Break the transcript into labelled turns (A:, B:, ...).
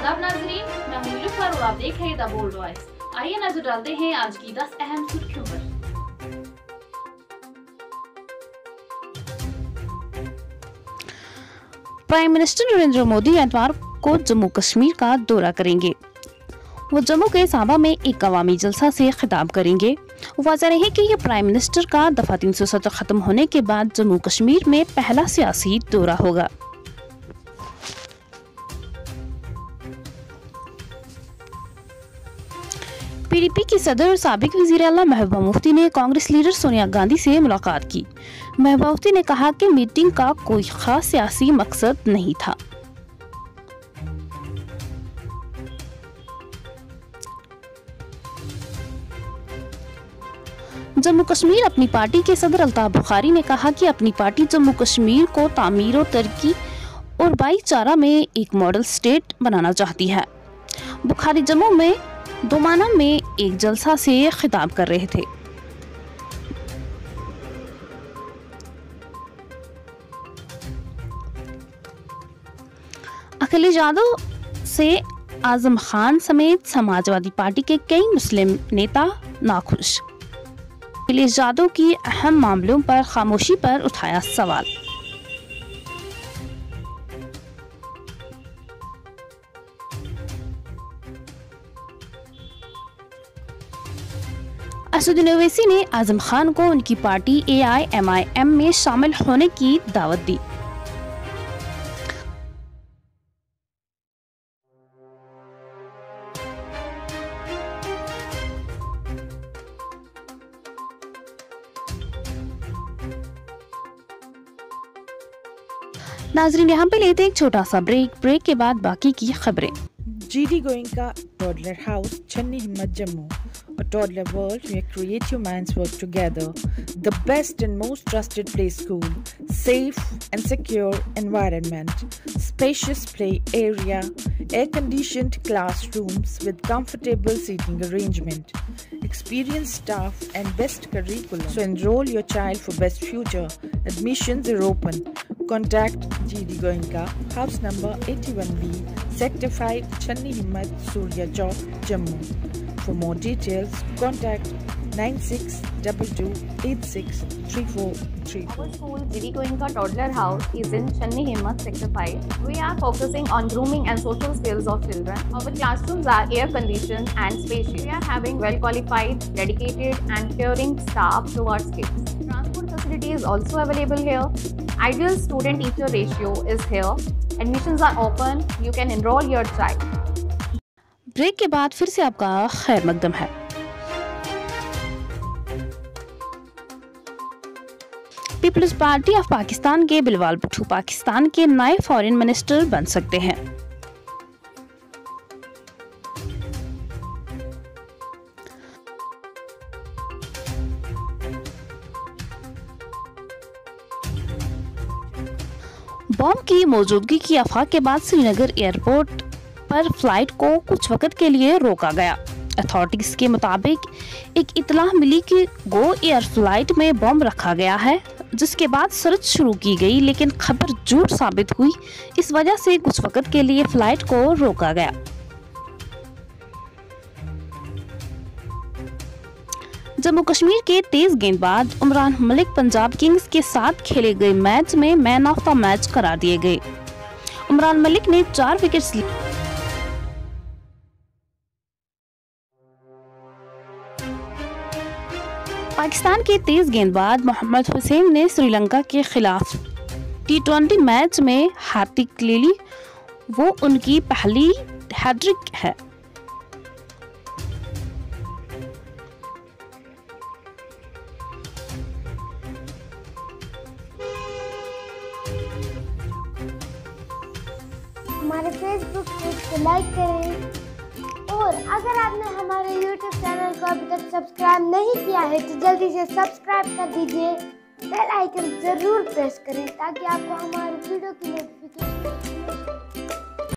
A: आदाब नाजरीन, मैं हूँ नीलूफर और आप देख रहे हैं द बोल्ड वॉइस। आइए नज़र डालते हैं आज की 10 अहम सुर्खियों पर।
B: प्राइम मिनिस्टर नरेंद्र मोदी एतवार को जम्मू कश्मीर का दौरा करेंगे। वो जम्मू के साबा में एक अवामी जलसा से खिताब करेंगे। वाजह रहे कि ये प्राइम मिनिस्टर का दफ़ा तीन सौ सत्तर खत्म होने के बाद जम्मू कश्मीर में पहला सियासी दौरा होगा। पीडीपी की सदर और सबक वज़ीर अला महबूबा मुफ्ती ने कांग्रेस लीडर सोनिया गांधी से मुलाकात की। महबूबा मुफ्ती ने कहा कि मीटिंग का कोई खास सियासी मकसद नहीं था। जम्मू कश्मीर अपनी पार्टी के सदर अल्ताफ बुखारी ने कहा कि अपनी पार्टी जम्मू कश्मीर को तामीर और तरक्की और भाईचारा में एक मॉडल स्टेट बनाना चाहती है। बुखारी जम्मू में दोमाना में एक जलसा से खिताब कर रहे थे। अखिलेश यादव से आज़म खान समेत समाजवादी पार्टी के कई मुस्लिम नेता नाखुश। अखिलेश यादव की अहम मामलों पर खामोशी पर उठाया सवाल। असदुद्दीन ओवैसी ने आज़म खान को उनकी party A I M I M में शामिल होने की दावत दी। नाजरीन यहाँ पे लेते हैं एक छोटा सा ब्रेक। ब्रेक के बाद बाकी की खबरें।
C: GD Goenka Toddler House, Channi Himmat Jammu. A toddler world where creative minds work together. The best and most trusted play school. Safe and secure environment. Spacious play area. Air conditioned classrooms with comfortable seating arrangement. Experienced staff and best curriculum. So enroll your child for best future. Admissions are open. Contact GD Goenka, house number 81B, Sector 5, Channi Himmat, Surya Chowk, Jammu. For more details, contact 9622863434.
D: Our school, Giri Goenka Toddler House, is in Channi Himmat Sector 5. We are focusing on grooming and social skills of children. Our classrooms are air conditioned and spacious. We are having well qualified, dedicated, and caring staff towards kids. Transport facility is also available here. Ideal student teacher ratio is here. Admissions are open. You can enroll your child.
B: Break के बाद फिर से आपका खैर मकदम है। Peoples party of Pakistan के बिलवाल भुट्टो पाकिस्तान के नए फॉरेन मिनिस्टर बन सकते हैं। बॉम्ब की मौजूदगी की अफवाह के बाद श्रीनगर एयरपोर्ट पर फ़्लाइट को कुछ वक्त के लिए रोका गया। अथॉरिटीज के मुताबिक, एक इतलाह मिली कि गो एयर फ़्लाइट में बम रखा गया है, जिसके बाद सर्च शुरू की गई, लेकिन खबर झूठ साबित हुई। इस वजह से कुछ वक्त के लिए फ़्लाइट को रोका गया। जम्मू कश्मीर के तेज गेंदबाज उमरान मलिक पंजाब किंग्स के साथ खेले गए मैच में मैन ऑफ़ द मैच करार दिए गए। उमरान मलिक ने चार विकेट्स लिए पाकिस्तान के तेज गेंदबाज मोहम्मद हुसैन ने श्रीलंका के खिलाफ टी मैच में हार्दिक ले ली। वो उनकी पहली हैट्रिक है।
E: हमारे फेसबुक पेज को लाइक करें। और अगर आपने हमारे यूट्यूब चैनल को अभी तक सब्सक्राइब नहीं किया है तो जल्दी से सब्सक्राइब कर दीजिए। बेल आइकन ज़रूर प्रेस करें ताकि आपको हमारे वीडियो की नोटिफिकेशन